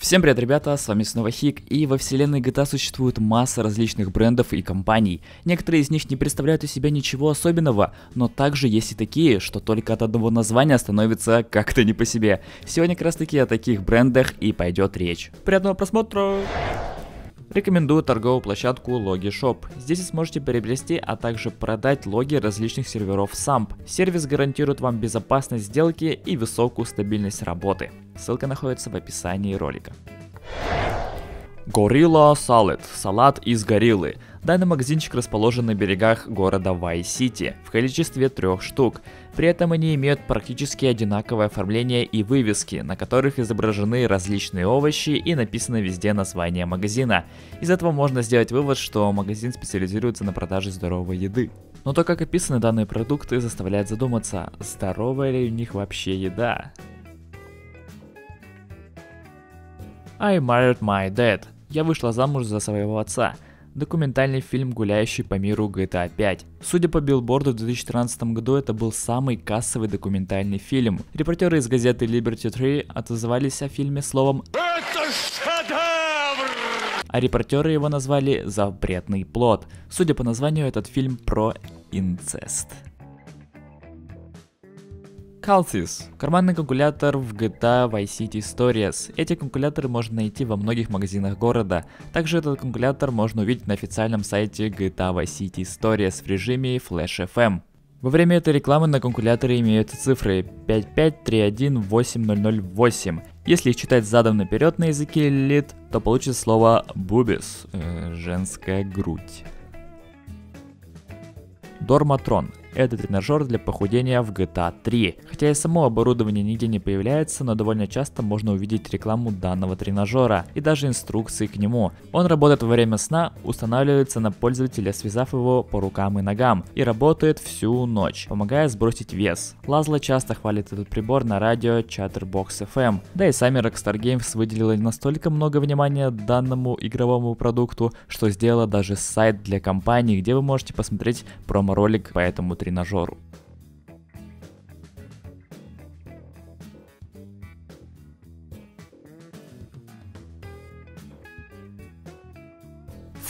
Всем привет, ребята, с вами снова Хик, и во вселенной GTA существует масса различных брендов и компаний. Некоторые из них не представляют из себя ничего особенного, но также есть и такие, что только от одного названия становится как-то не по себе. Сегодня как раз таки о таких брендах и пойдет речь. Приятного просмотра! Рекомендую торговую площадку Logi Shop. Здесь вы сможете приобрести, а также продать логи различных серверов SAMP. Сервис гарантирует вам безопасность сделки и высокую стабильность работы. Ссылка находится в описании ролика. Gorilla Salad – салат из гориллы. Данный магазинчик расположен на берегах города Вай-Сити в количестве трех штук. При этом они имеют практически одинаковое оформление и вывески, на которых изображены различные овощи и написано везде название магазина. Из этого можно сделать вывод, что магазин специализируется на продаже здоровой еды. Но то, как описаны данные продукты, заставляет задуматься, здоровая ли у них вообще еда. I married my dad. Я вышла замуж за своего отца. Документальный фильм, гуляющий по миру GTA 5. Судя по билборду, в 2013 году это был самый кассовый документальный фильм. Репортеры из газеты Liberty 3 отозвались о фильме словом «Это шедевр!» А репортеры его назвали «Запретный плод». Судя по названию, этот фильм про инцест. Calcis – карманный калькулятор в GTA Vice City Stories. Эти калькуляторы можно найти во многих магазинах города. Также этот калькулятор можно увидеть на официальном сайте GTA Vice City Stories в режиме Flash FM. Во время этой рекламы на калькуляторе имеются цифры 5531808. Если их читать задом наперед на языке лит, то получится слово boobies э, – женская грудь. Дорматрон это тренажер для похудения в GTA 3. Хотя и само оборудование нигде не появляется, но довольно часто можно увидеть рекламу данного тренажера и даже инструкции к нему. Он работает во время сна, устанавливается на пользователя, связав его по рукам и ногам, и работает всю ночь, помогая сбросить вес. Лазла часто хвалит этот прибор на радио Chatterbox FM, да и сами Rockstar Games выделили настолько много внимания данному игровому продукту, что сделала даже сайт для компании, где вы можете посмотреть промо-ролик по этому тренажеру.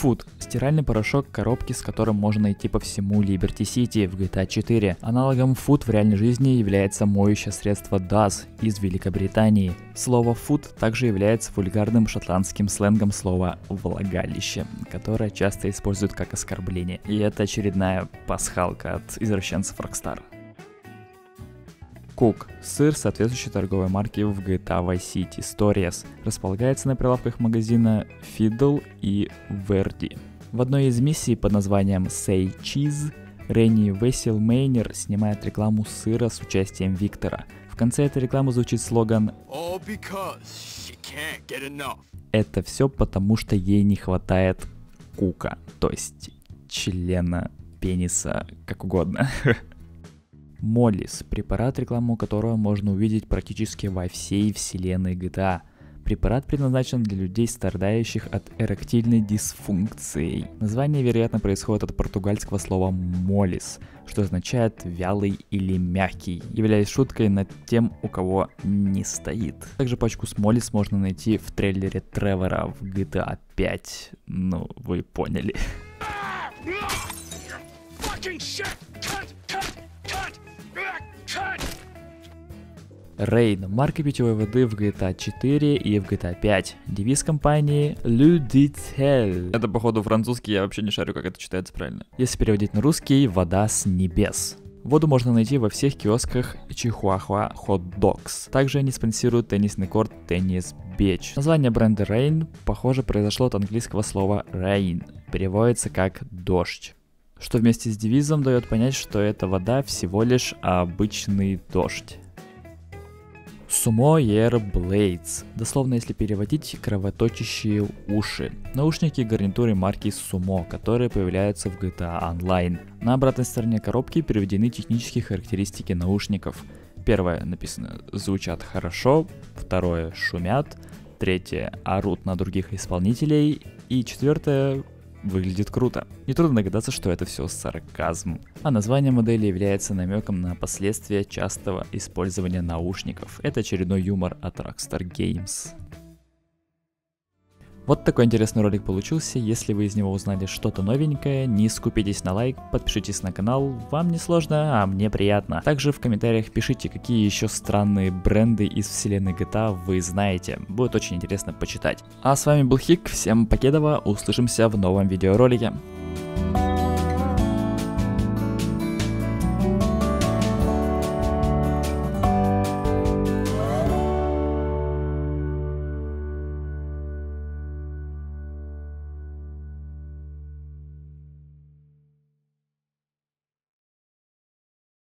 Food – стиральный порошок коробки, с которым можно найти по всему Liberty City в GTA 4. Аналогом Food в реальной жизни является моющее средство DAS из Великобритании. Слово Food также является вульгарным шотландским сленгом слова «влагалище», которое часто используют как оскорбление. И это очередная пасхалка от извращенцев Rockstar. Cook – сыр соответствующей торговой марки в GTA Vice City Stories. Располагается на прилавках магазина Fiddle и Verdi. В одной из миссий под названием Say Cheese Ренни Весел Мейнер снимает рекламу сыра с участием Виктора. В конце этой рекламы звучит слоган Это все потому, что ей не хватает кука, то есть члена, пениса, как угодно. Моллис – препарат, рекламу которого можно увидеть практически во всей вселенной GTA. Препарат предназначен для людей, страдающих от эректильной дисфункции. Название, вероятно, происходит от португальского слова «молис», что означает «вялый» или «мягкий», являясь шуткой над тем, у кого не стоит. Также пачку молис можно найти в трейлере Тревора в GTA 5. Ну, вы поняли. Rain – марка питьевой воды в GTA 4 и в GTA 5. Девиз компании Luditel. Это, походу, французский, я вообще не шарю, как это читается правильно. Если переводить на русский, вода с небес. Воду можно найти во всех киосках Чихуахуа Hot Dogs. Также они спонсируют теннисный корт Tennis Beach. Название бренда Rain, похоже, произошло от английского слова rain. Переводится как дождь что вместе с девизом дает понять, что эта вода всего лишь обычный дождь. Sumo Ear Blades. Дословно, если переводить, кровоточащие уши. Наушники гарнитуры марки Sumo, которые появляются в GTA Online. На обратной стороне коробки переведены технические характеристики наушников. Первое написано «звучат хорошо», второе «шумят», третье «орут на других исполнителей» и четвертое выглядит круто. Нетрудно догадаться, что это все сарказм. А название модели является намеком на последствия частого использования наушников. Это очередной юмор от Rockstar Games. Вот такой интересный ролик получился. Если вы из него узнали что-то новенькое, не скупитесь на лайк, подпишитесь на канал. Вам не сложно, а мне приятно. Также в комментариях пишите, какие еще странные бренды из вселенной GTA вы знаете. Будет очень интересно почитать. А с вами был Хик, всем покедова, услышимся в новом видеоролике.